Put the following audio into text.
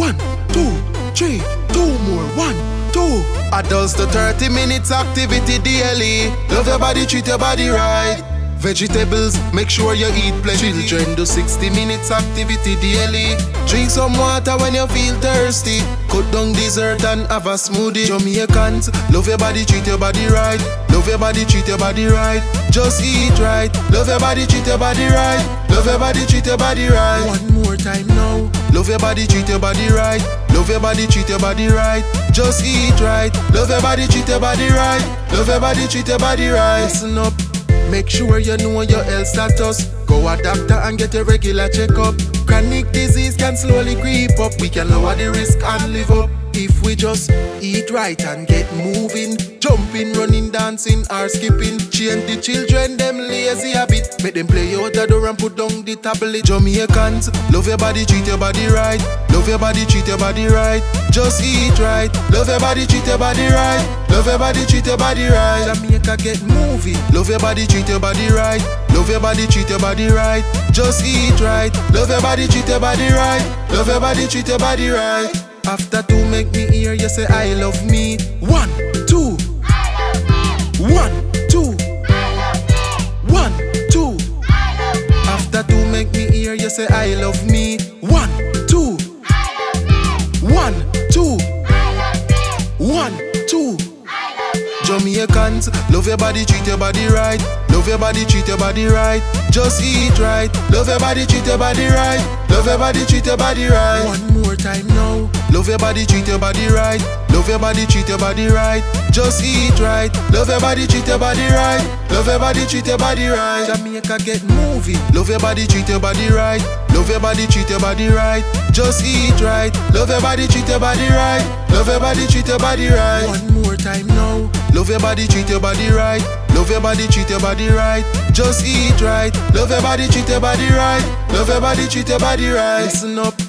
One, two, three, two more. One, two. Adults to 30 minutes activity daily. Love your body, treat your body right. Vegetables, make sure you eat plenty. Children do 60 minutes activity daily. Drink some water when you feel thirsty. Cut down dessert and have a smoothie. Jamaicans, love your body, treat your body right. Love your body, treat your body right. Just eat right. Love your body, treat your body right. Love your body, treat your body right. One more time now. Love your body, treat your body right. Love your body, treat your body right. Just eat right. Love your body, treat your body right. Love your body, treat your body right. Listen up. Make sure you know your health status. Go a doctor and get a regular checkup. Chronic disease can slowly creep up. We can lower the risk and live up. If we just eat right and get moving, jumping, running, dancing, or skipping, change the children them lazy habit. Make them play out the door and put down the tablet. Jamaicans, love your body, treat your body right. Love your body, treat your body right. Just eat right. Love your body, treat your body right. Love your body, treat your body right. Jamaica get moving. Love your body, treat your body right. Love your body, treat your body right. Just eat right. Love your body, treat your body right. Love your body, treat your body right. After two, make me hear you say I love me. One, me say I love me. One, two. I One, two. One, two. Jamaicans, love your body, treat your body right. Love your body, treat your body right. Just eat right. Love your body, treat your body right. Love your body, treat your body right. One more time now. Love your body, treat your body right. Love your body, treat your body right. Just eat right. Love your body, treat your body right. Love your body, treat your body right. Jamaica get moving. Love your body, treat your body right. Love your body, treat your body right. Just eat right. Love your body, treat your body right. Love your body, treat your body right. One more time now. Love your body, treat your body right. Love your body, treat your body right. Just eat right. Love your body, treat your body right. Love your body, treat your body right. Listen up.